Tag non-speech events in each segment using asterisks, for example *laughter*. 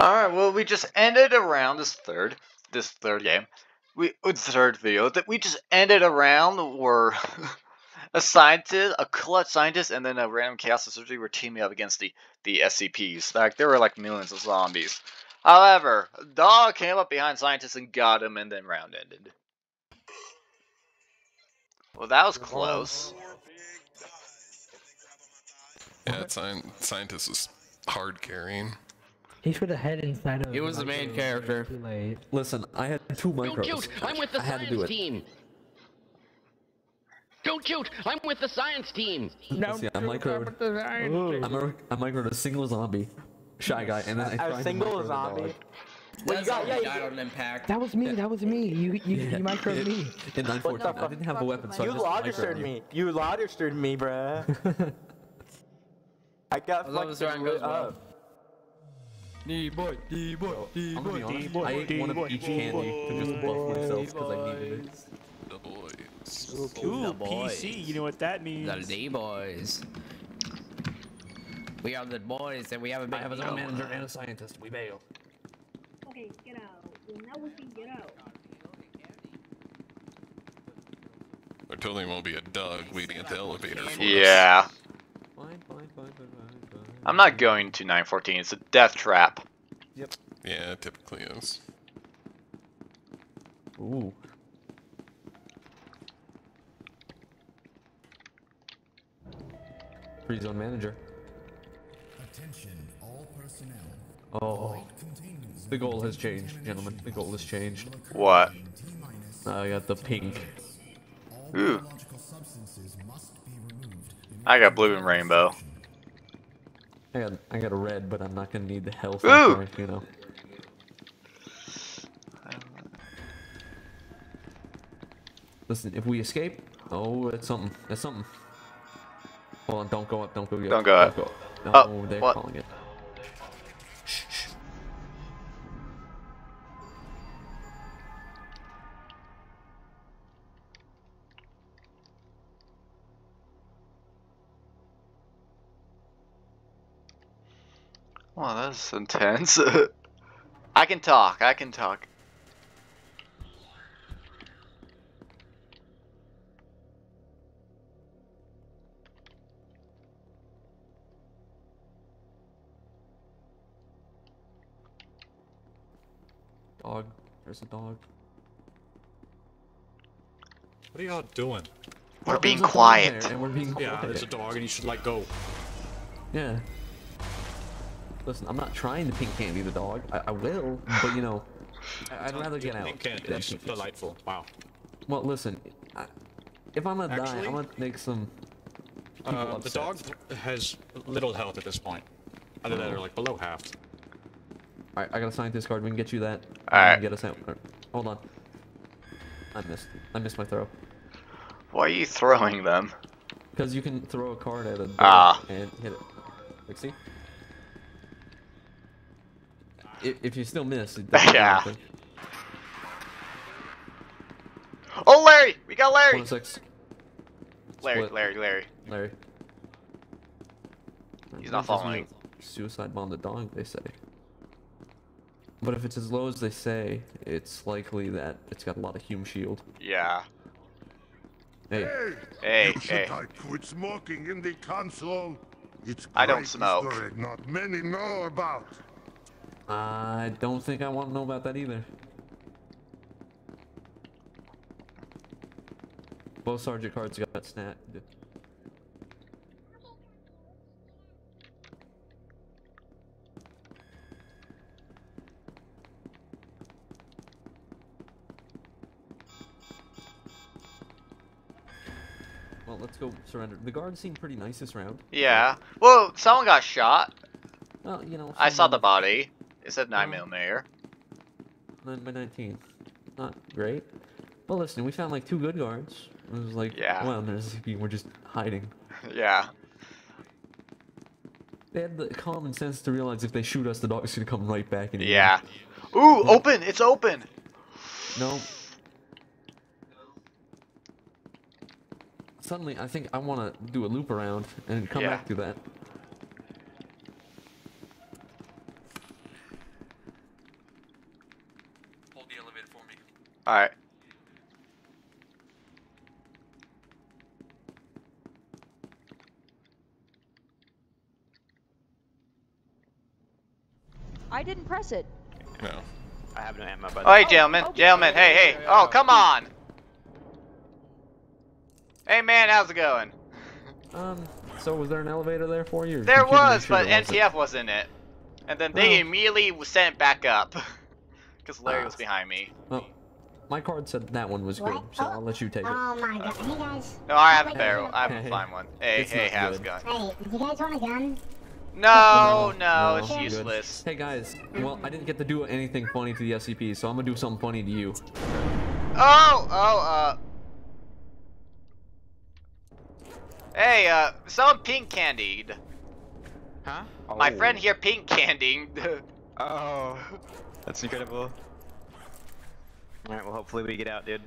Alright, well we just ended around this third this third game. We third video that we just ended around where *laughs* a scientist, a clutch scientist, and then a random chaos surgery were teaming up against the the SCPs. Like there were like millions of zombies. However, dog came up behind scientists and got him, and then round ended. Well, that was close. Yeah, sci scientist was hard carrying. He should have head inside of. He was the main character. Too late. Listen, I had two micros. Don't shoot! I'm with the I had to do science it. team. Don't shoot! I'm with the science team. See, I microed. I, micro- I microed a single zombie, shy guy, and then I A tried to single micro the zombie? dog. Well, you got, yeah, you, died on impact. That was me. That was me. You you you microed *laughs* in, me. in 914. I didn't have a weapon, so you I just logistered me. You logistered me, bruh. *laughs* I got As long as fucking Ryan goes lit well. up. D boy, D boy, D oh, I'm gonna be honest. I ate one of each candy to just buff myself because I needed it. The boys. Ooh, boys. PC, you know what that means. The D boys. We are the boys, and we have a have a zone manager and a scientist. We bail. Okay, get out. Now we can get out. I totally won't be a dog waiting at the elevator for us. Yeah, Fine, fine, fine, fine, fine, fine. I'm not going to 914. It's a death trap. Yep. Yeah, it typically is. Ooh. Free zone manager. Attention, all personnel. Oh. oh. The goal has changed, gentlemen. The goal has changed. What? I got the pink. Ooh, Biological substances must be removed. I got blue and rainbow. I got I got a red, but I'm not gonna need the health. Ooh! you know. Listen, if we escape, oh, it's something. It's something. Hold on, don't go up. Don't go yet. Don't go up. No, Oh, they're what? calling it. Wow, that's intense. *laughs* I can talk. I can talk. Dog. There's a dog. What are y'all doing? We're Oh, being there's a dog quiet. there, and we're being Yeah, there's a dog and you should let go. Yeah. Listen, I'm not trying to pink candy the dog. I, I will, but you know, I, I'd rather get out. Pink candy, than that's delightful. Wow. Well, listen, I, if I'm gonna die, I'm gonna make some. people Uh, the dog has little health at this point. Other than they're like below half. Alright, I got a scientist card. We can get you that. Alright. Get us out. Hold on. I missed. I missed my throw. Why are you throwing them? Because you can throw a card at a door Ah. and hit it. Like, see? If, if you still miss, it doesn't Yeah. anything. Oh, Larry! We got Larry! 106. Larry, Split. Larry, Larry. Larry. He's not What following. Suicide bomb the dog, they say. But if it's as low as they say, it's likely that it's got a lot of hume shield. Yeah. Hey, Hey, you hey. I quit smoking in the console? It's I don't great smoke. history not many know about. I don't think I want to know about that either. Both sergeant cards got snapped. Well, let's go surrender. The guards seem pretty nice this round. Yeah. Well, someone got shot. Well, you know. I saw the body. It said 9 Oh. millimeter. Um, 9 by 19. Not great. But listen, we found like two good guards. It was like, Yeah. wow, there's we're just hiding. *laughs* yeah. They had the common sense to realize if they shoot us, the dog's gonna come right back and eat Yeah. Ooh, open! It's open! No. Suddenly, I think I want to do a loop around and come Yeah. back to that. Alright. I didn't press it. No. I have no ammo, but Oh, hey, gentlemen. Gentlemen, hey, hey. Oh, come on. Hey, man, how's it going? Um, so was there an elevator there for you? *laughs* There you was, sure but there wasn't? NTF was in it. And then they Well- immediately was sent back up. *laughs* Because Larry Ah. was behind me. Well, my card said that one was good, so I'll let you take it. Oh my god. Hey guys. No, I have a barrel. I have a Hey, fine one. Hey, it's hey, not how's it going? Hey, do you guys want a gun? *laughs* No, no, it's I'm good. useless. Hey guys, well, I didn't get to do anything funny to the SCP, so I'm gonna do something funny to you. Oh, oh, uh. Hey, uh, someone pink candied. Huh? My friend here pink candied. *laughs* Oh, that's incredible. All right, well, hopefully we get out, dude.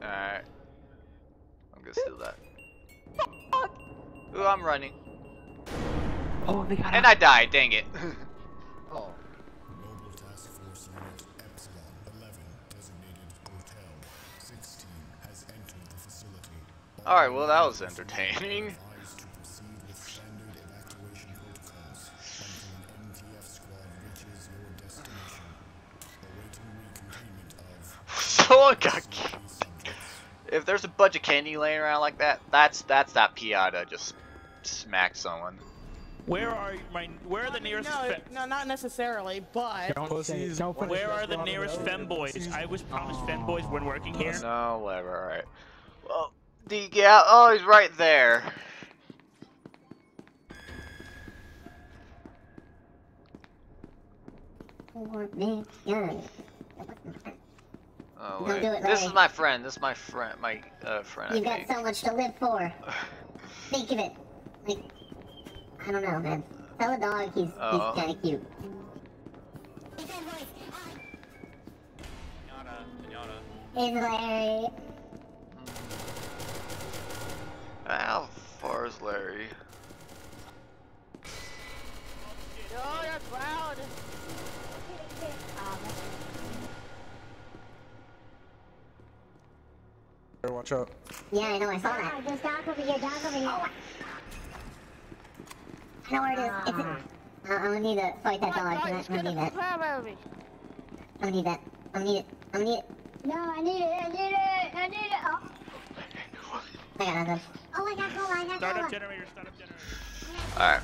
Alright. I'm gonna steal that. Ooh, I'm running. Oh, they got And I died, dang it. Mobile Task Force Unit Epsilon 11, designated Hotel 16, has entered the facility. Alright, well, that was entertaining. *laughs* Advised to proceed with standard evacuation protocols until an MTF squad reaches your destination. Awaiting recontainment of Someone got ki- If there's a bunch of candy laying around like that, that's that's that PI to just smack someone. Where are my? Where are the nearest? No, fe- no, not necessarily, but. Don't say, don't where are the nearest femboys? I was promised femboys when working here. No, whatever, alright. Well, the, yeah, oh, he's right there. Or big gun. Oh, Don't wait. do it, This is my friend. This is my friend. My uh, friend. You've got think. so much to live for. *sighs* Think of it. Like, I don't know, man. Tell a dog he's, Oh. he's kind of cute. It's hmm. Larry. How far is Larry? Oh, that's loud. Watch out. Yeah, I know, I saw that. There's dog over here, dog over here. Oh I know where it is. It's in... Uh, I'm gonna need to fight that dog. I'm gonna need that. I'm gonna need that. I'm gonna need it. I'm gonna need it. No, I need it. I need it. I need it. Oh. I got nothing. Oh, I got cola. I got Startup cola. generator. Startup generator. Alright.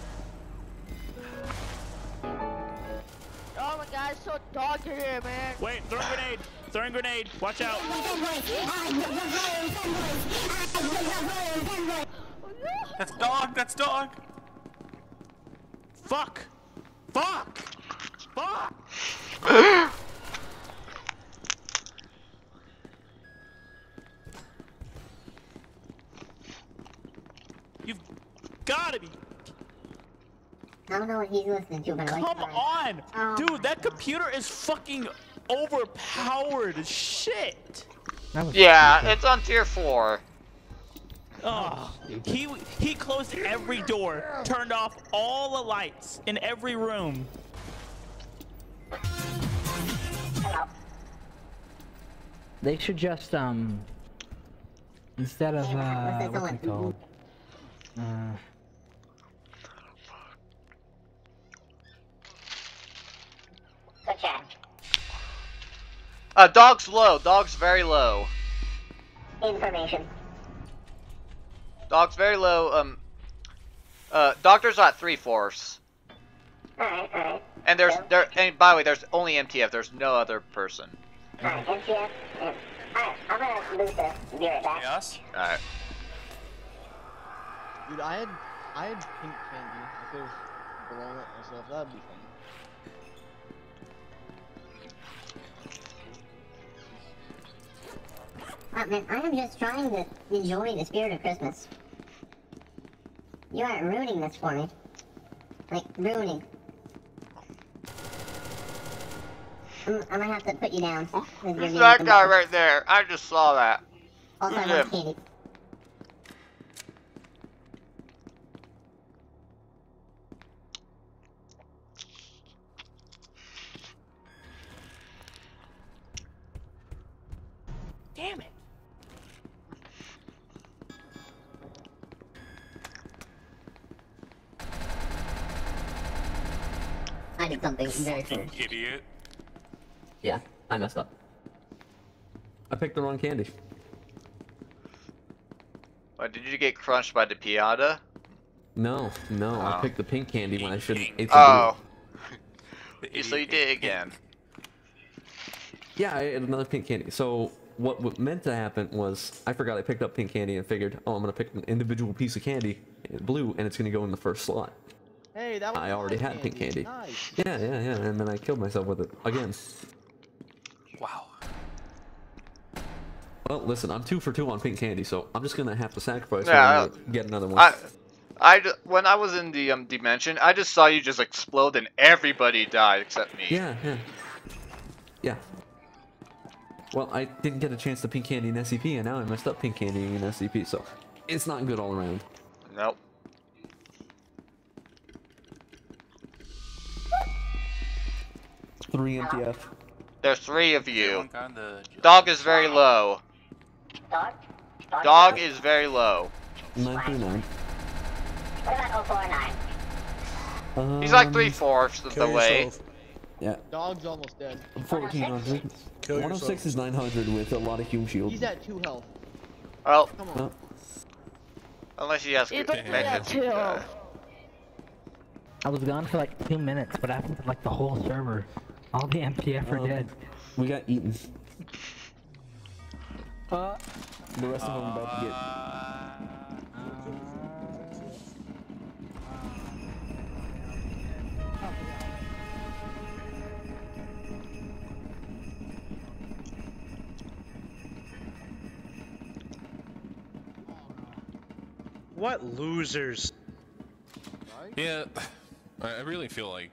Oh my god, it's so dark in here, man. Wait, throwing grenade. Throwing grenade. Watch out. *laughs* That's dog. That's dog. Fuck. Fuck. Fuck. You've gotta be. I don't know what he's listening to, but I like Come that. on, Oh dude. That computer is fucking overpowered as shit. Yeah, it's on tier four. Oh, he he closed every door, turned off all the lights in every room. They should just um instead of uh what's it called? Uh, Uh, dog's low. Dog's very low. Information. Dog's very low. Um, uh, doctor's at three fourths. Alright, alright. And there's there. And by the way, there's only MTF. There's no other person. Alright, MTF. Yeah. Alright, I'm gonna lose this. Be right back. Yes. All right. Dude, I had I had pink candy. I could have blown it myself. That'd be fun. Ah, man, I am just trying to enjoy the spirit of Christmas. You aren't ruining this for me. Like, ruining. I'm, I'm gonna have to put you down. Who's that guy right there? I just saw that. Also, I Who's him? Something very foolish. Idiot. Yeah, I messed up. I picked the wrong candy. What, did you get crunched by the piñata? No, no, I Oh. picked the pink candy when I should have ate Oh. *laughs* You- so you did it again. Yeah, I ate another pink candy. So what, what meant to happen was I forgot I picked up pink candy and figured, oh, I'm gonna pick an individual piece of candy, uh, blue, and it's gonna go in the first slot. Hey, that was I already my had pink candy. Nice. Yeah, yeah, yeah, and then I killed myself with it again. Wow. Well, listen, I'm two for two on pink candy, so I'm just gonna have to sacrifice Yeah, one to get another one. I, I, ju- when I was in the um, dimension, I just saw you just explode and everybody died except me. Yeah, yeah. Yeah. Well, I didn't get a chance to pink candy in SCP, and now I messed up pink candy in SCP, so it's not good all around. Nope. Three MTF. There's three of you. Dog is very low. Dog? Dog is very low. Nine three nine. What about 049? Um, He's like three fourths of the way. Yeah. Dog's almost dead. 1400. 106 is 900 with a lot of hume shield. He's at two health. Well, Come on. Oh, unless he has He's good like methods. two. uh, I was gone for like two minutes, but I happened to like the whole server. All the MPF are Um, dead. we got eaten. Uh, the rest of them about to get. What losers? Yeah, I I really feel like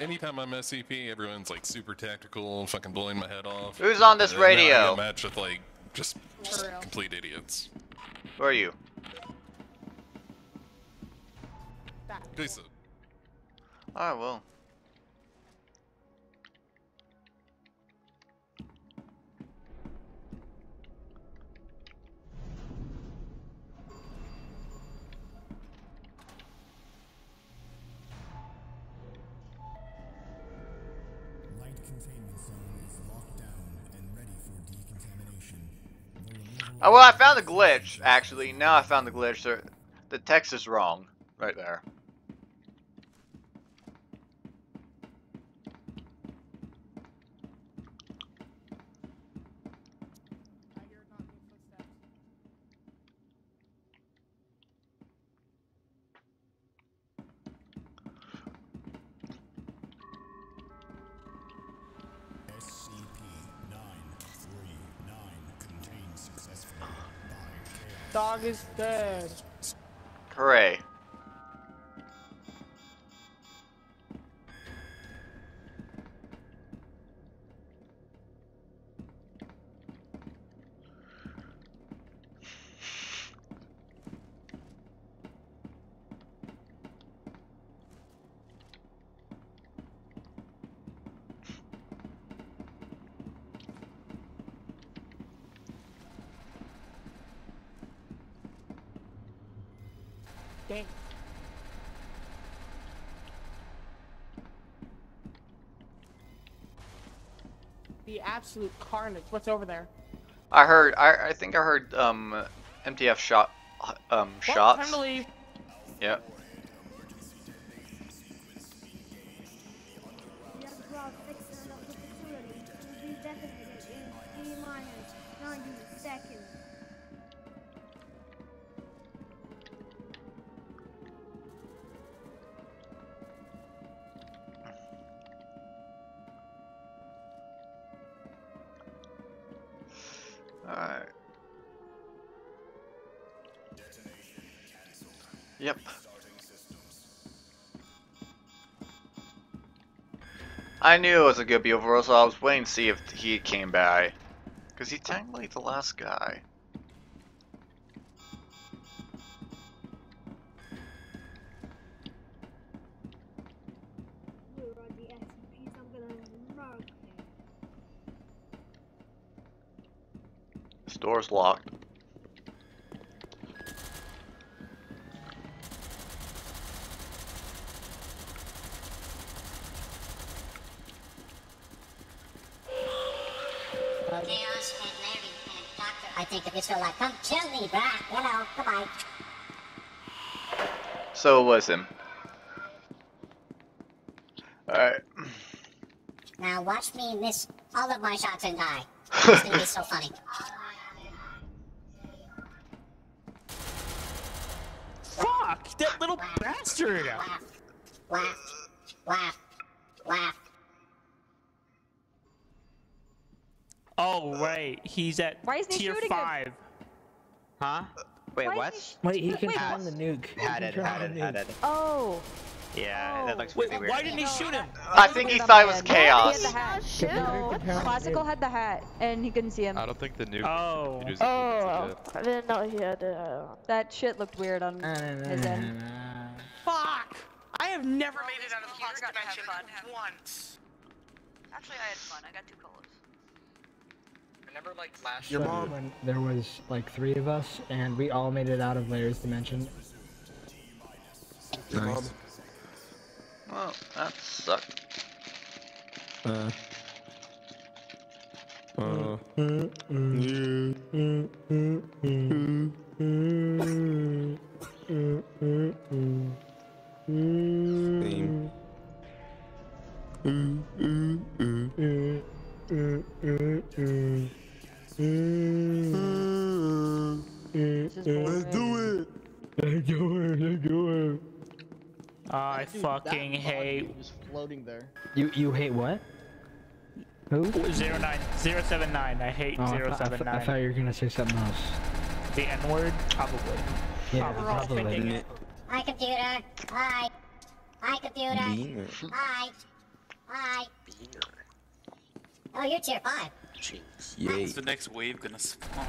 anytime I'm SCP, everyone's like super tactical, fucking blowing my head off. Who's on this And then now I radio? match with like just, just complete idiots. Who are you? Lisa, Oh well. Oh well, I found the glitch. Actually, now I found the glitch. The text is wrong, right there. Dog is dead. Hooray! The absolute carnage. What's over there? I heard. I I think I heard um MTF shot um Well, shots. time to leave. Yeah. I knew it was a good be overall, so I was waiting to see if he came by. Because he's technically the last guy. Chaos and Larry and Doctor. I think if you're still alive, come kill me, bruh. You know, goodbye. So it was him. Alright. Now watch me miss all of my shots and die. *laughs* It's gonna be so funny. Fuck! That little bastard! Laugh, laugh, laugh, laugh. Oh, right. He's at Why isn't he tier shooting him? 5. Huh? Wait, Why is what? he Wait, he can Wait, turn the nuke. He Had can it, turn had the it, had nuke. it. Oh. Yeah, that looks Wait, really weird. why didn't he shoot him? I think he thought it was chaos. He chaos. had the hat. No, Classical had the hat, and he couldn't see him. I don't think the nuke. Oh. uses Oh, it. I didn't know he had uh, That shit looked weird on his end. Fuck! I have never made it out of the haunted dimension once. Actually, I had fun. I got two colas. Remember, like last Your year? mom. When there was like three of us, and we all made it out of Larry's dimension. Your mom. Nice. Well, that sucked. Uh. Uh. Same. *laughs* This Mm. is boring. Let's do it. Let's do it. I Dude, fucking hate body was floating there. You you hate what? Who? 09 079. I hate Oh, I, thought, I, thought, I thought you were gonna say something else. The N word? Probably. Yeah, We're all probably. thinking it. Hi, computer. Hi. Hi, computer. Beamer. Hi. Hi. Oh, you're tier 5. Yay. Is the next wave gonna spawn?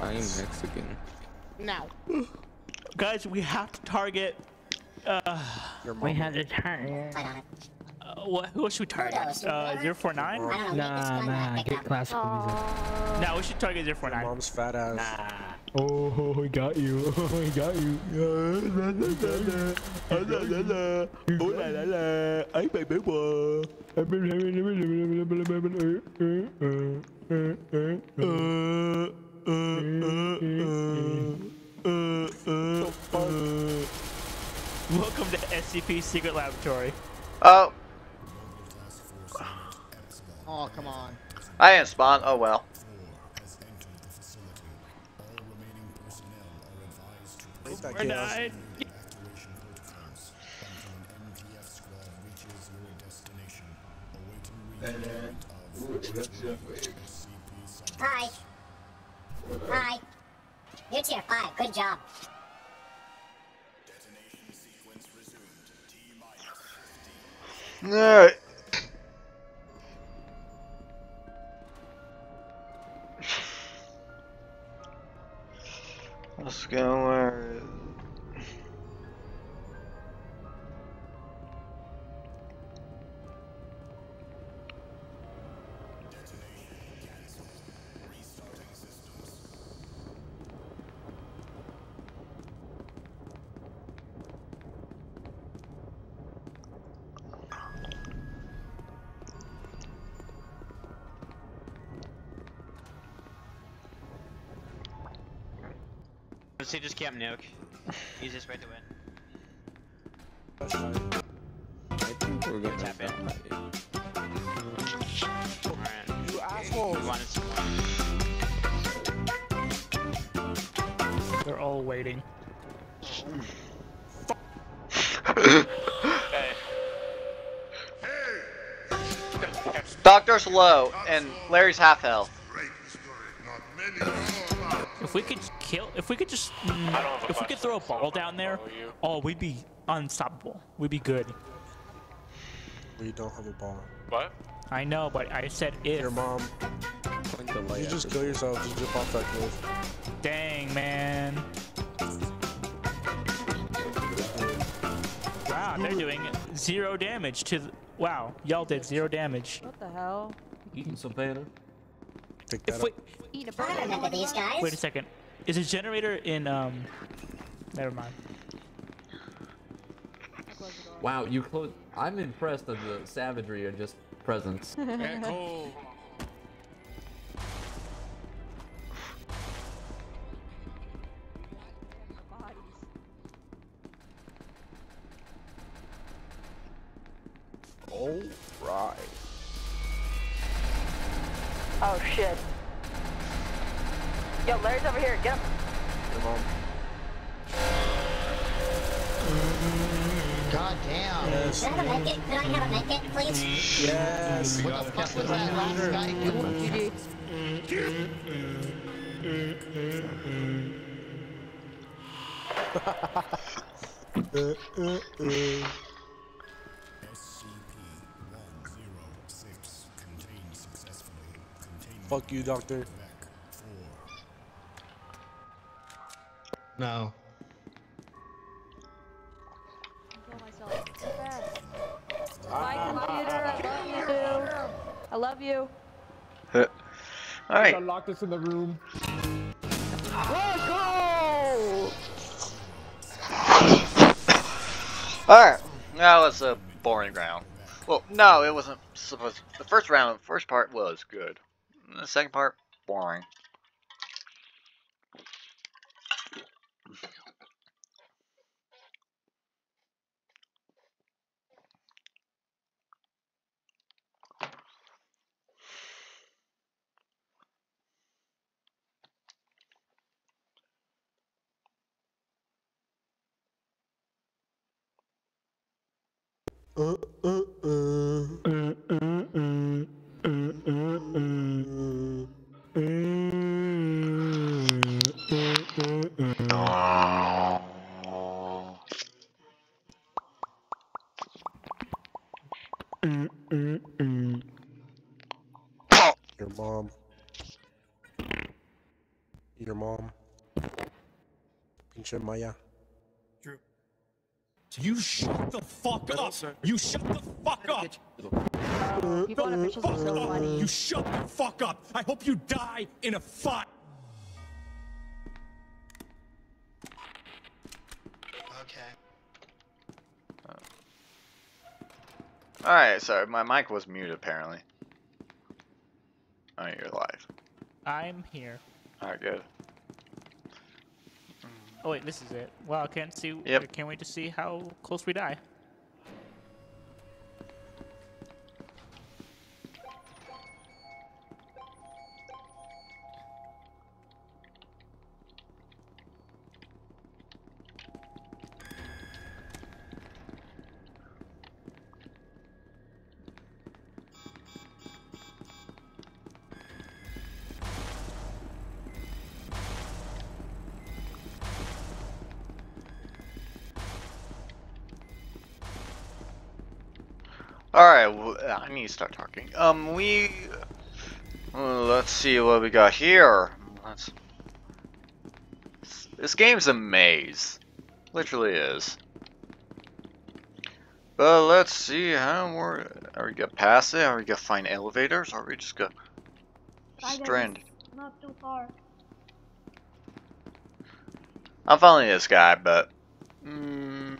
I am Mexican. now. Guys, we have to target. Uh, We mom. had to turn. Fight on it. uh, what, who should we target? Uh, 049? I don't know, make this Nah, nah. Get up. classical music. No, we should target Your mom's fat ass. Oh, we got you. *laughs* we got you. Oh la la la, ay baby boy. Welcome to SCP Secret Laboratory. Oh, Oh, come on. I didn't spawn. Oh well. We're kid. not. Hi. Hi. You're tier 5. Good job. Alright. Let's go where. Let's see, just camp nuke. Easiest way to win. I think we're gonna Tap in. Alright. You assholes. We wanted some They're all waiting. Doctor's low and Larry's half health. If we could kill, if we could just, mm, if we could throw a ball down there, oh, we'd be unstoppable. We'd be good. We don't have a ball. What? I know, but I said if. Your mom. Point the light You just kill yourself. Just jump off that cliff. Dang, man. Wow, they're doing zero damage to. The, wow, y'all did zero damage. What the hell? Eating some panda. Pick If we, up. Eat a I remember these guys. wait a second, is a generator in, um, never mind. Wow, you close. I'm impressed of the savagery of just presence. *laughs* Oh right. Oh shit. Yo, Larry's over here. Get him. Come on. God damn. Yes. Can I have a medkit? Can I have a medkit, please? Yes. What the fuck was that last guy doing? Uh, uh, uh. SCP-106 contained successfully. Containment Fuck you, doctor. No. Control myself. So fast. Bye, computer. I love you. I love you. Uh, Alright. locked us in the room. Let's go! Alright. Now it's a boring round. Well, no, it wasn't supposed The first round, first part was good. The second part, boring. Uh, uh, uh. Your mom. Your mom. Pinche Maya. You shut the fuck! You shut the fuck up! People on officials are so funny. You shut the fuck up! I hope you die in a fight! Okay. Oh. Alright, sorry, my mic was muted apparently. Oh, you're live. I'm here. Alright, good. Oh wait, this is it. Well, I can't see. Yep. Can't wait to see how close we die. Alright, well, I need to start talking. Um, we... uh, let's see what we got here. Let's... This game's a maze. Literally is. But let's see how we're... Are we gonna pass it? Are we gonna find elevators? Or are we just gonna... Stranded? Not too far. I'm following this guy, but... Mm,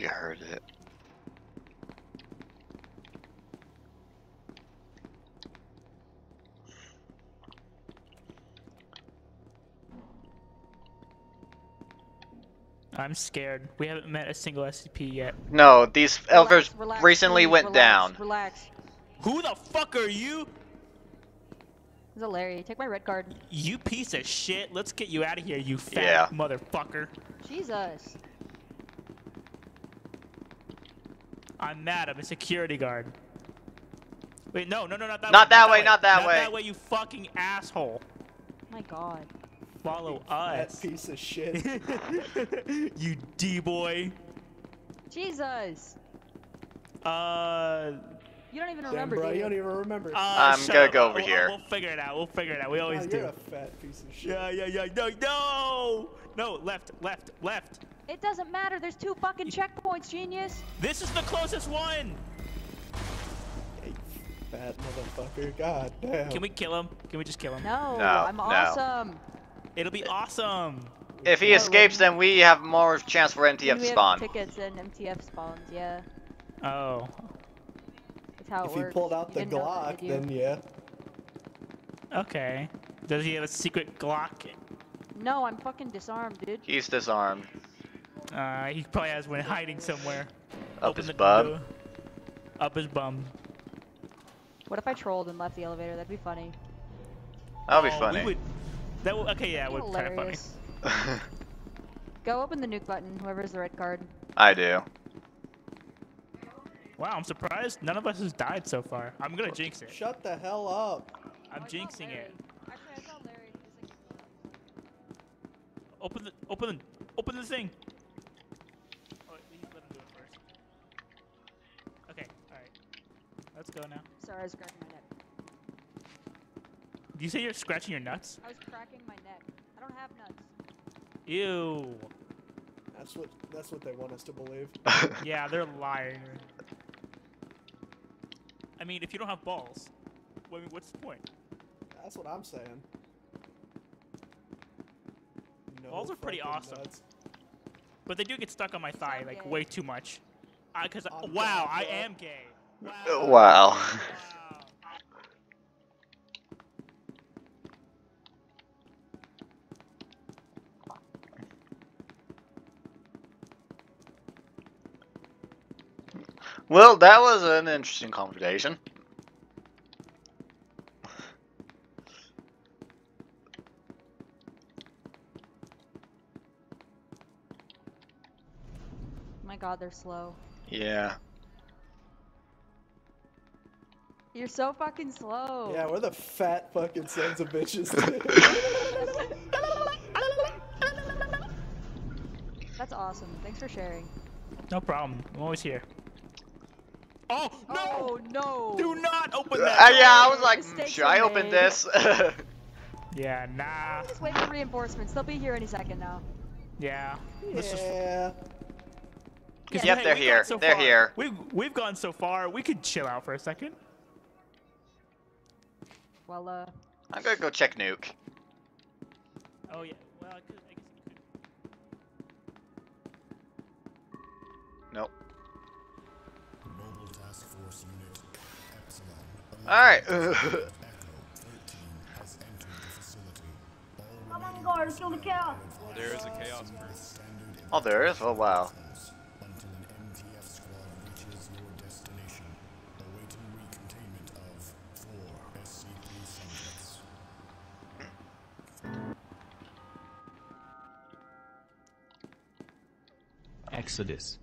you heard it. I'm scared. We haven't met a single SCP yet. No, these elevators relax, recently please, went relax, down. Relax. Who the fuck are you? This is Larry. Take my red card. You piece of shit. Let's get you out of here, you fat Yeah. motherfucker. Jesus. I'm mad. I'm a security guard. Wait, no, no, no, not that Not way. that way, not that not way. Not that way, you fucking asshole. My God. Follow us. *laughs* That us. piece of shit. *laughs* you D-boy. Jesus. Uh, You don't even Damn, remember, bro, do you you? don't even remember. uh, I'm gonna up. go over We'll- here. We'll figure it out. We'll figure it out. We always God, do. you're a fat piece of shit. Yeah, yeah, yeah. No, no, no. Left, left, left. It doesn't matter. There's two fucking checkpoints, genius. This is the closest one. Fat motherfucker. God damn. Can we kill him? Can we just kill him? No, No, I'm no. awesome. It'll be awesome. If he No, escapes, then we have more chance for And MTF we to have spawn. tickets and MTF spawns. Yeah, Oh. that's how If it he pulled out the didn't know that, Glock, then yeah. Okay. Does he have a secret Glock? No, I'm fucking disarmed, dude. He's disarmed. Uh, he probably has one hiding somewhere. Up Open his the bum. door. Up his bum. What if I trolled and left the elevator? That'd be funny. That'll be Oh, we funny. Would- That would, okay, yeah, it would kind of funny. *laughs* Go open the nuke button, whoever has the red card. I do. Wow, I'm surprised none of us has died so far. I'm gonna jinx it. Shut the hell up. I'm jinxing it. Actually, I. Open the, open the, open the thing. Oh, wait, we need to let him do it first. Okay, all right. Let's go now. Sorry, I was cracking my neck. Do you say you're scratching your nuts? I was cracking my neck. I don't have nuts. Ew. That's what that's what they want us to believe. *laughs* yeah, they're lying. I mean, if you don't have balls, I mean, what's the point? That's what I'm saying. No Balls are pretty awesome. nuts. But they do get stuck on my thigh like way too much. Cause I'm wow, down, I am gay. Wow. *laughs* Well, that was an interesting conversation. My god, they're slow. Yeah. You're so fucking slow. Yeah, we're the fat fucking sons of bitches. That's awesome. Thanks for sharing. No problem. I'm always here. Oh no! Oh no! Do not open that. Uh, yeah, I was like, Mistakes should I open made. this? *laughs* Yeah, nah. Just wait for reinforcements. They'll be here any second now. Yeah. Let's just- yeah. 'cause, Yep, hey, they're here. so They're far- here. We've we've gone so far. We could chill out for a second. Well, uh, I'm gonna go check nuke. Oh yeah. Well, I could. I guess. Nope. Alright. Echo 13 has entered the facility. Come on, guard, kill the chaos. There is a chaos. Oh, there is? Oh, wow. until an MTF squad reaches your destination, awaiting recontainment of four SCP subjects. Exodus.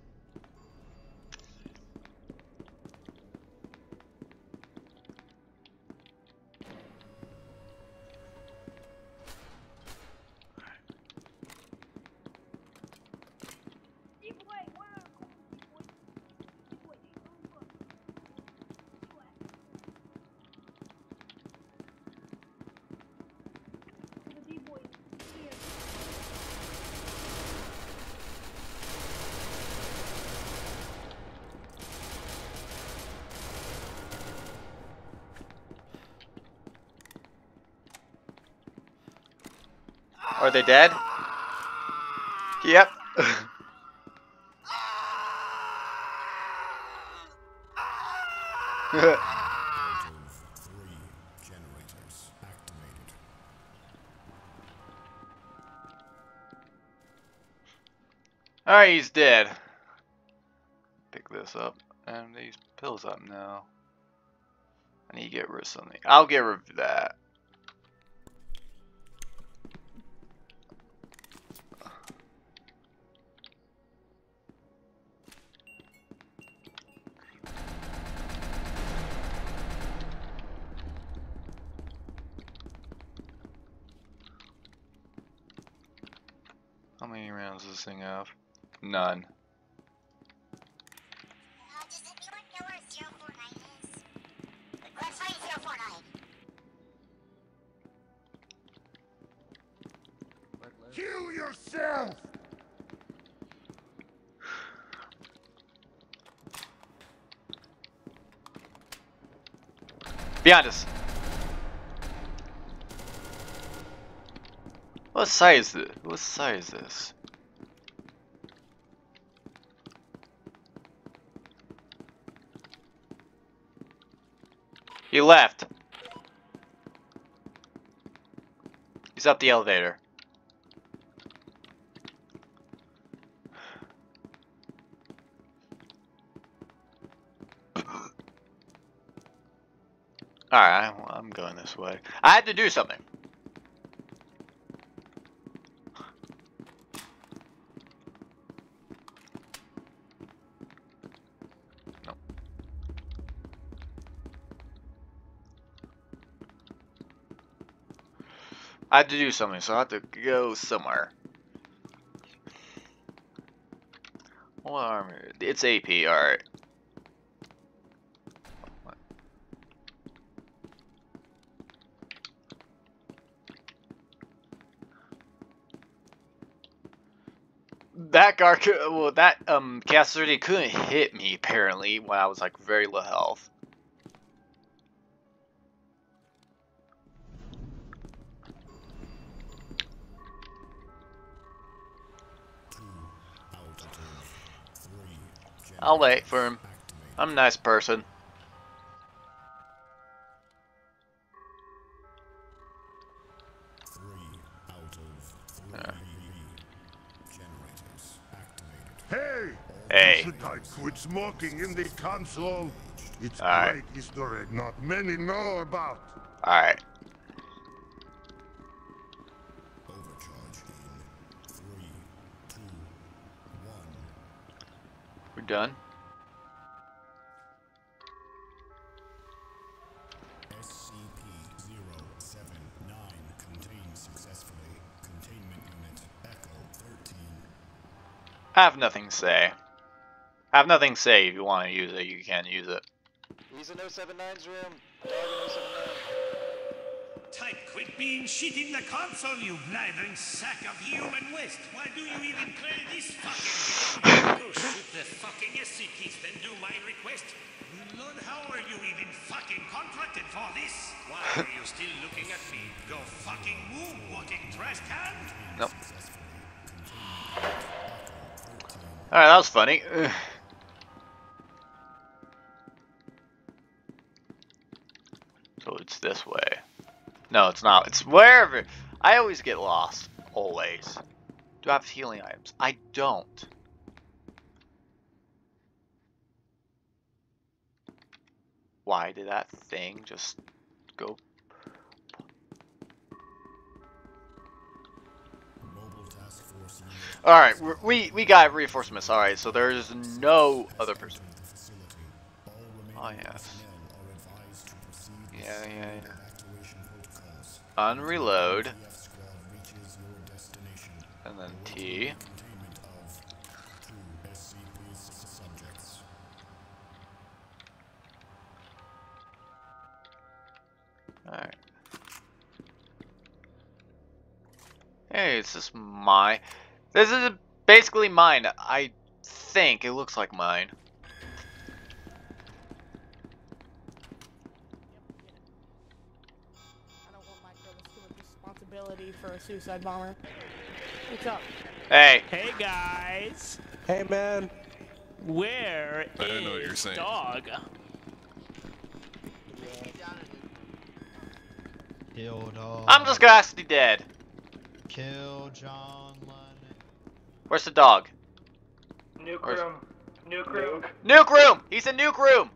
Are they dead? Yep. *laughs* Alright, he's dead. Pick this up and these pills up now. I need to get rid of something. I'll get rid of that. This thing have? None. Kill yourself! Behind us. What size is this? What size is this? left. He's up the elevator. Alright, I'm going this way. I had to do something. I had to do something, so I had to go somewhere. What armor? It's AP, alright. That guard, well, that um Cassidy couldn't hit me apparently when I was like very low health. I'll wait for him. I'm a nice person. Hey! Hey. Should I quit smoking in the console? It's Alright. great Easter egg not many know about. Alright. We're done. SCP-079 contained successfully. Containment unit Echo 13. I have nothing to say. I have nothing to say. If you want to use it, you can use it. He's in 079's room. Dog in 079. Type quit being shit in the console, you blathering sack of human waste. Why do you even play this fucking game? Go shoot the fucking SCPs, then do my request. Lord, how are you even fucking contracted for this? Why are you still looking at me? Go fucking move, walking trash can? Nope. Alright, that was funny. *sighs* So it's this way. No, it's not. It's wherever. I always get lost. Always. Do I have healing items? I don't. Why did that thing just go? All right, we we got reinforcements. All right, so there's no other person. Oh yes. Yeah, yeah, yeah. Unreload. And then T. Alright. Hey, is this my... This is basically mine. I think it looks like mine. Responsibility for a suicide bomber. What's up? Hey. Hey guys. Hey man. Where I don't know what you're saying. dog? Kill dog. I'm just gonna ask you dead. Kill John Lennon. Where's the dog? Nuke Where's- room. Nuke room. Nuke room! He's in nuke room!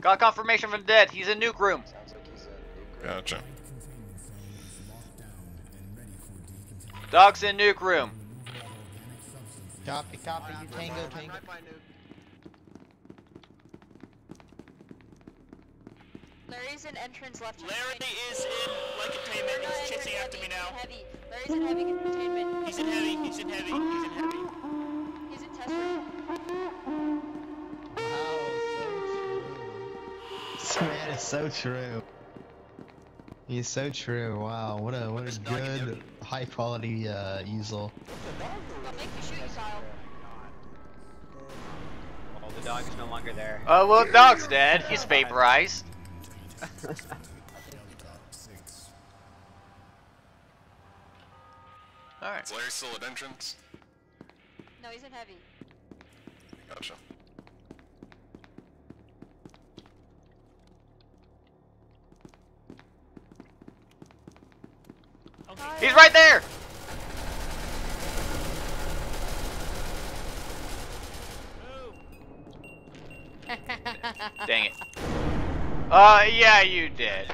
Got confirmation from the dead. He's in nuke room. Gotcha. Dog's in nuke room. Copy, copy, you tango, tango. Larry's in entrance left. Larry is in like containment. He's chasing after me now. Heavy. Larry's in heavy containment. He's in heavy. He's in heavy. He's in heavy. He's in test room. *laughs* This man is so true. He's so true. Wow, what a what a good high quality uh easel. I'll make you shoot you, Kyle. Well, the dog is no longer there. Oh, well, dog's dead. He's *laughs* vaporized. Alright. Is Larry still at entrance? No, he's in heavy. Gotcha. He's right there! *laughs* Dang it. Uh, yeah, you did.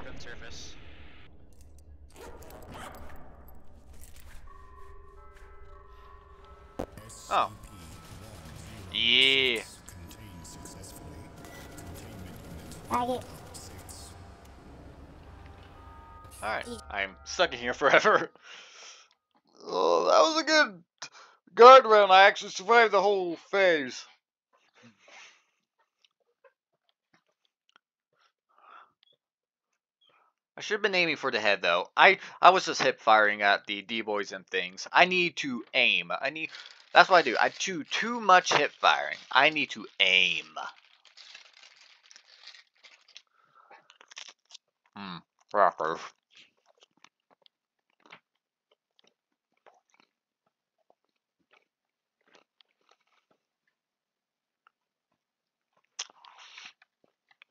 Stuck in here *laughs* forever. Oh, that was a good guard round. I actually survived the whole phase. I should have been aiming for the head though. I I was just hip firing at the D boys and things. I need to aim. I need. That's what I do. I do too much hip firing. I need to aim. Hmm. Rockers.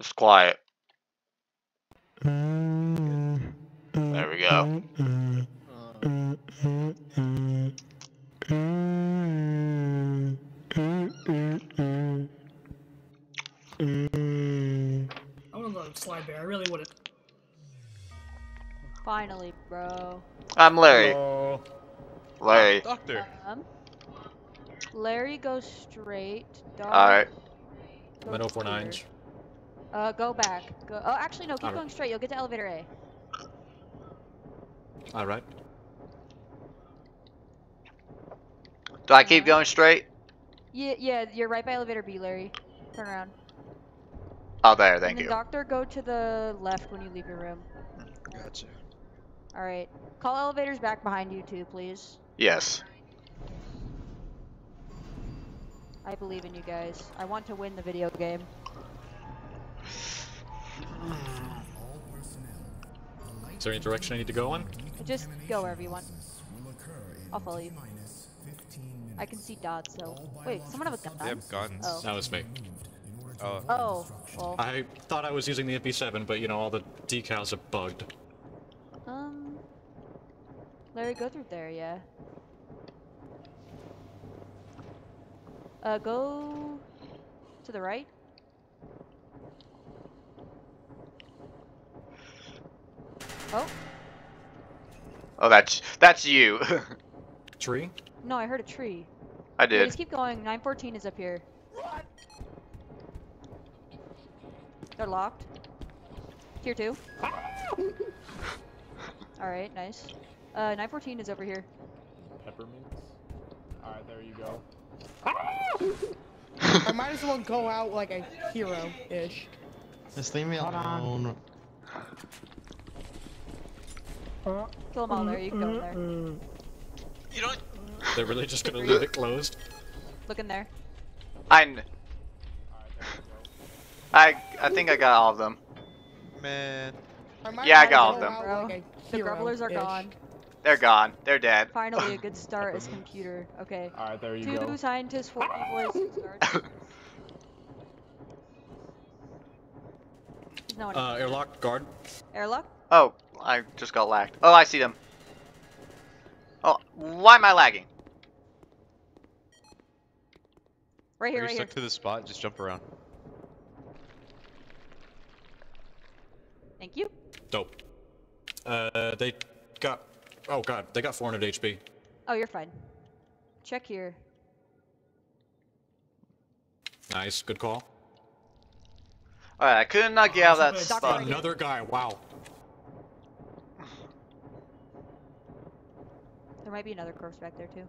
It's quiet. There we go. I want to go to Slide Bear. I really would have. Finally, bro. I'm Larry. Larry. Doctor. Um, Larry goes straight. Dog Alright. goes Meadow four clear. nines. Uh, go back. Go. Oh, actually, no. Keep Alright. going straight. You'll get to elevator A. All right. Do I keep going straight? Yeah, yeah. You're right by elevator B, Larry. Turn around. Oh, there. and Thank then you. doctor, go to the left when you leave your room. Gotcha. All right. Call elevators back behind you too, please. Yes. I believe in you guys. I want to win the video game. Is there any direction I need to go in? Just go wherever you want. I'll follow you. I can see dots, so. Wait, someone have a gun? They have guns. Oh. That was me. Oh. Oh, well. I thought I was using the MP7, but you know, all the decals are bugged. Um. Larry, go through there, yeah. Uh, go to the right. Oh, Oh, that's that's you. *laughs* Tree? no, I heard a tree. I Yeah, did. just keep going. 914 is up here. They're locked. Tier 2. *laughs* Alright, nice. Uh, 914 is over here. Peppermints. Alright, there you go. *laughs* I might as well go out like a hero-ish. Just leave me Hold on. Alone. Kill them all there, you can go in there. You don't. They're really just gonna leave it closed? Look in there. I. I I think I got all of them. Man. might Yeah, I got all of them. out like The grumblers are hero-ish. gone. They're gone. They're dead. Finally, a good *laughs* start is computer. Okay. Alright, there you Two go. scientists, four boys, six guards. There's no one. Uh, airlock, guard. Airlock? Oh, I just got lagged. Oh, I see them. Oh, why am I lagging? Right here, Are you right here. stuck to the spot? Just jump around. Thank you. Dope. Uh, they got. Oh god, they got 400 HP. Oh, you're fine. Check here. Nice, good call. Alright, I could not get out of that spot. Another guy, wow. There might be another corpse back there too.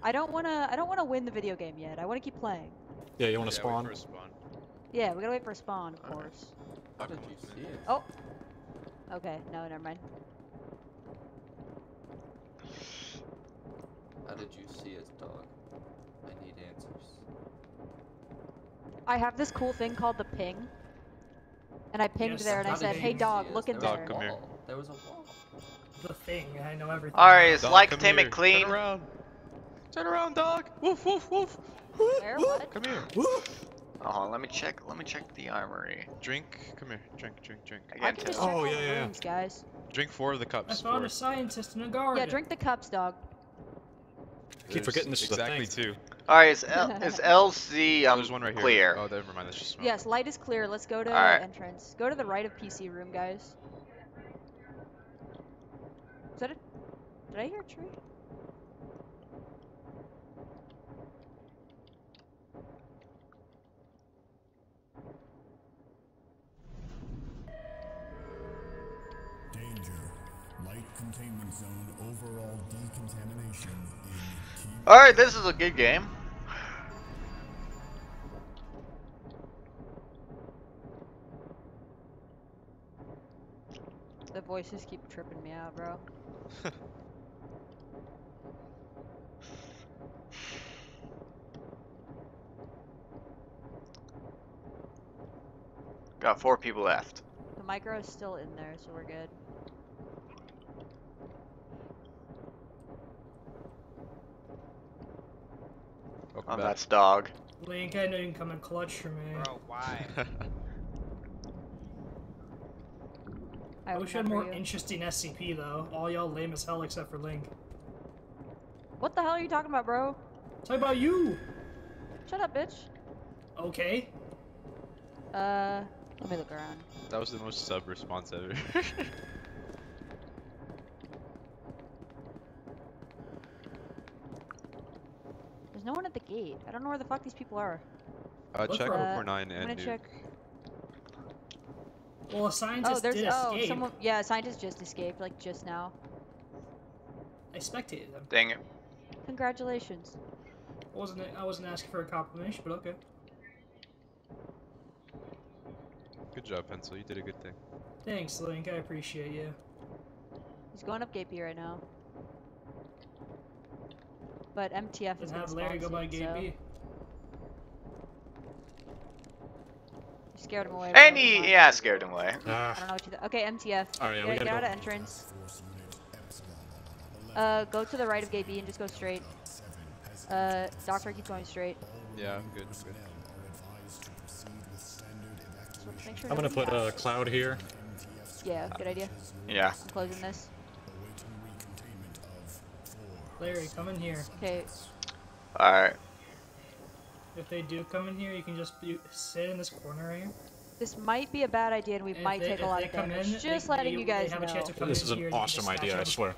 I don't wanna. I don't wanna win the video game yet. I wanna keep playing. Yeah, you wanna Yeah, spawn? for spawn. Yeah, we gotta wait for a spawn, of course. How did you see it? Oh. Okay. No, never mind. How did you see it, dog? I need answers. I have this cool thing called the ping. And I pinged Yes, there and I said, "Hey dog, look in Dog, there." come here. There was a wall. The thing, I know everything. Alright, it's Dog, like come containment here. clean? Turn around. Turn around, dog. Woof, woof, woof. Where? What? Come here. Woof. Oh, let me check. Let me check the armory. Drink. Come here. Drink, drink, drink. I I got can to. just check Oh, all yeah, the yeah, yeah. rooms, guys. Drink four of the cups. I cups. found Four. a scientist in a garden. Yeah, drink the cups, dog. Keep forgetting this is a exactly thing. two. Alright, is, L- is *laughs* LC um, There's one right here. clear? Oh, never mind. That's just smoke. Yes, light is clear. Let's go to Alright. entrance. Go to the right of PC room, guys. Is that a... Did I hear a tree? Danger. Light containment zone overall decontamination in key. Alright, this is a good game. Voices keep tripping me out, bro. *laughs* Got four people left. The micro is still in there, so we're good. Oh, that's dog. Link, I know you can come and clutch for me. Bro, why? *laughs* I wish I had more you. interesting SCP though. All y'all lame as hell except for Link. What the hell are you talking about, bro? Talk about you. Shut up, bitch. Okay. Uh, let me look around. That was the most sub response ever. *laughs* There's no one at the gate. I don't know where the fuck these people are. uh, Look check for- uh, Uh, 49 I'm and gonna check. Well, a scientist Oh, there's did oh, escape. someone. Yeah, a scientist just escaped, like just now. I spectated them. Dang it. Congratulations. I wasn't I wasn't asking for a compliment, but okay. Good job, Pencil. You did a good thing. Thanks, Link. I appreciate you. He's going up gate B right now. But MTF is Then gonna have Larry go spawn by soon, Gate so B. scared him away. And bro. he, yeah, I scared him away. I don't know what you. Th okay, MTF. Alright, yeah, we get, gotta get out of entrance. Uh, go to the right of gate B and just go straight. Uh, Doctor, keep going straight. Yeah, I'm good. I'm good. Make sure I'm gonna put a dies. cloud here. Yeah, good idea. Yeah. I'm closing this. Larry, come in here. Okay. Alright. If they do come in here, you can just be, sit in this corner right here. This might be a bad idea, and we And if might they- take a lot of damage. in, Just they- letting they- you guys they have a know. chance This is an here and you can awesome just idea, I snatch them. swear.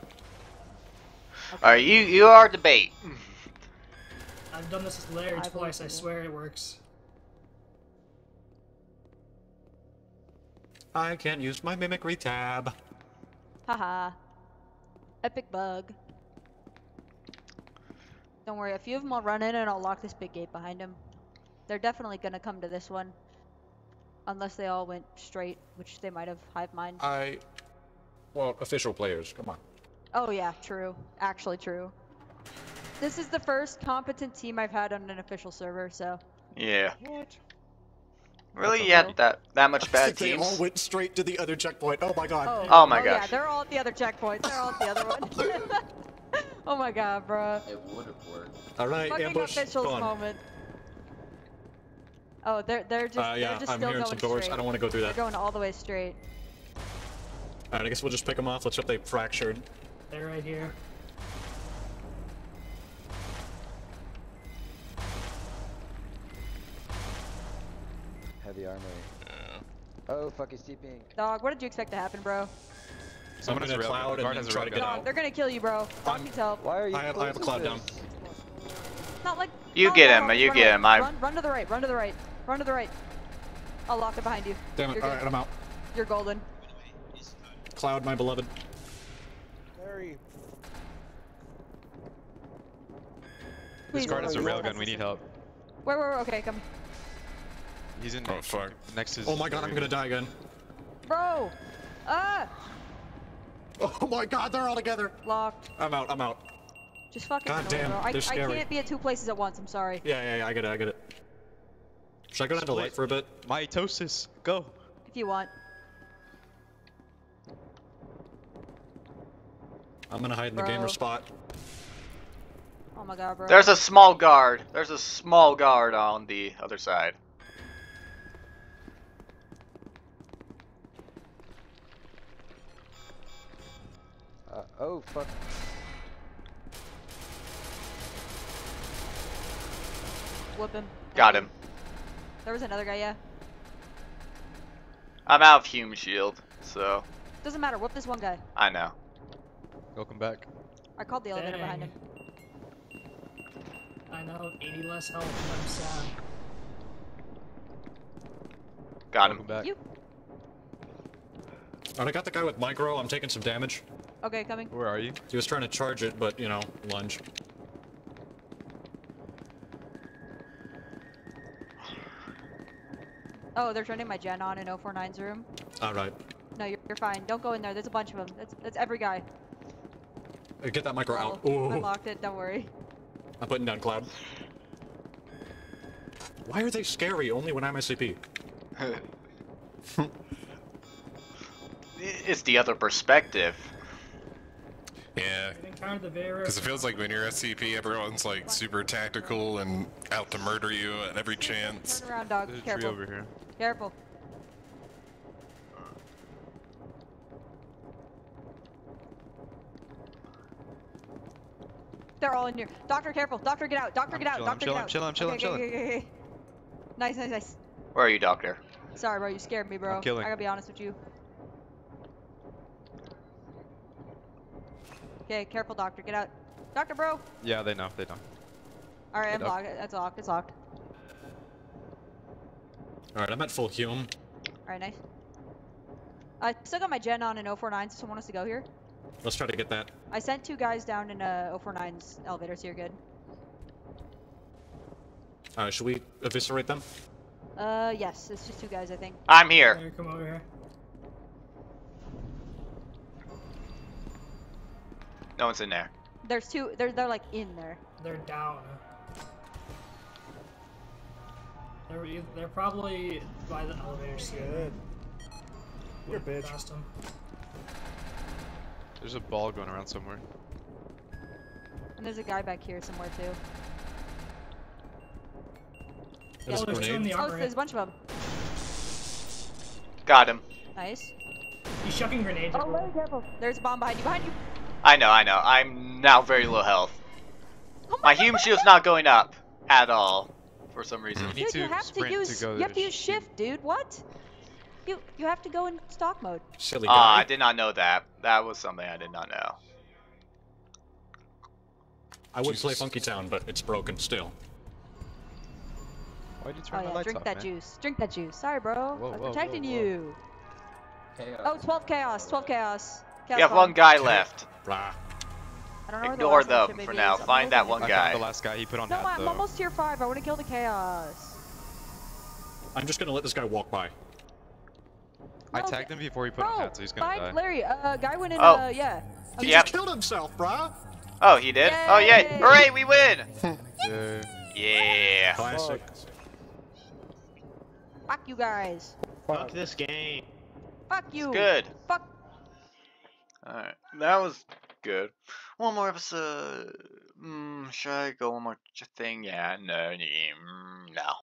Alright, you, you are the bait. *laughs* I've done this with Larry I twice. I swear it works. I can't use my mimicry tab. Haha. Epic bug. Don't worry, a few of them will run in and I'll lock this big gate behind them. They're definitely gonna come to this one. Unless they all went straight, which they might have hive mind. I. Well, official players, come on. Oh yeah, true. Actually true. This is the first competent team I've had on an official server, so. Yeah. What? Really? That's You that, that much bad they all went straight to the other checkpoint. Oh my god. Oh, Oh my oh, yeah, gosh. they're all at the other checkpoint. They're all at the other *laughs* one. *laughs* oh my god, bro. It would have worked. Alright, Fucking ambush. officials Go moment. Oh, they're they're just Uh, yeah, they're just I'm still hearing going some doors. straight. I don't wanna go through that. They're going all the way straight. Alright, I guess we'll just pick them off. Let's hope they fractured. They're right here. Heavy armor. Oh, fuck, he's TPing. Dog, what did you expect to happen, bro? Someone in a has a cloud and has then a try to railgun. get Dog, out. they're gonna kill you, bro. Dog needs help. Why are you I have, I have a cloud down. Not like. You no, get no, him, no, you run get him, I- Run, run to the right. Run to the right. Run to the right. I'll lock it behind you. Damn it. You're good. Alright, I'm out. You're golden. Cloud, my beloved. Larry. Please, This guard has a railgun. We need help. Where? wait, wait. Okay, come. He's in. Oh, fuck. Next is. Oh my god, I'm gonna die again. Bro. Ah. Oh my god, they're all together. Locked. I'm out, I'm out. Just fucking. God damn, bro. I, they're scary. I can't be at two places at once. I'm sorry. Yeah, yeah, yeah, I get it, I get it. Should I go down to light for a bit? Mitosis. Go. If you want. I'm gonna hide in the gamer spot. Oh my god, bro. There's a small guard. There's a small guard on the other side. Oh, fuck. Whip him. Got him. There was another guy, yeah. I'm out of Hume shield, so Doesn't matter. Whip this one guy. I know. Welcome back. I called the elevator behind him. I know, have 80 less health and I'm sad. Got him. Welcome back. You. Alright, I got the guy with micro. I'm taking some damage. Okay, coming. Where are you? He was trying to charge it, but you know, lunge. Oh, they're turning my gen on in 049's room. Alright. No, you're, you're fine. Don't go in there. There's a bunch of them. That's, that's every guy. Uh, Get that micro out. Oh, Ooh. Unlocked it. Don't worry. I'm putting down Cloud. Why are they scary only when I'm SCP? *laughs* It's the other perspective. Yeah. I encountered the very Because it feels like when you're SCP, everyone's like super tactical and out to murder you at every chance. Turn around, dog. There's a Careful. tree over here. Careful. They're all in here. Doctor, careful. Doctor, get out. Doctor, I'm get out. chilling, Doctor, chilling, get out. chilling, I'm chilling, okay, I'm okay, okay, okay, okay. Nice, nice, nice. Where are you, Doctor? Sorry, bro. You scared me, bro. I'm killing. I gotta be honest with you. Okay, careful, Doctor. Get out. Doctor, bro. Yeah, they know. They know. All right, Hey, I'm Doc. locked. That's locked. It's locked. Alright, I'm at full hume. All right, nice. I still got my gen on in 049. So someone wants to go here. Let's try to get that. I sent two guys down in uh, 049's elevator, so you're good. Uh, should we eviscerate them? Uh, yes, it's just two guys, I think. I'm here. Here, come over here. No one's in there. There's two. They're they're like in there. They're down. They're, e- they're probably by the elevator Good. You're a Went bitch. past 'em. There's a ball going around somewhere. And there's a guy back here somewhere too. There's a there's two in grenade. the Oh, there's a bunch of them. Got him. Nice. He's chucking grenades. Oh, everywhere. There's a bomb behind you. Behind you. I know, I know. I'm now very low health. Oh My hume shield's not going up at all for some reason. You need Dude, you to have to sprint use. to go you have to to use shift, dude. What? You you have to go in stock mode. Silly guy. Ah, I did not know that. That was something I did not know. I would play Jesus. Funky Town, but it's broken still. Why'd you turn Oh turn the yeah, lights drink off, that man? juice. Drink that juice. Sorry, bro. Whoa, I was whoa, whoa, protecting whoa. you. Chaos. Oh, 12 chaos. 12 chaos. Chaos We have one guy left. Rah. I don't know where the Ignore them for now. Find that hoping one I guy. the last guy. He put on No, hat I'm though. almost tier 5. I want to kill the chaos. I'm just gonna let this guy walk by. I tagged him before he put Bro, on hat, so he's gonna find die. Larry. Uh, guy went in. Oh. Uh, yeah. He Yep. just killed himself, bruh! Oh, he did? Oh, yeah. Hooray, we win! *laughs* Yeah. Yeah. Classic. Fuck you guys. Fuck this game. Fuck you. It's Good. Fuck. Alright. That was good. One more episode. Mm, should I go one more thing? Yeah, no, mm, no.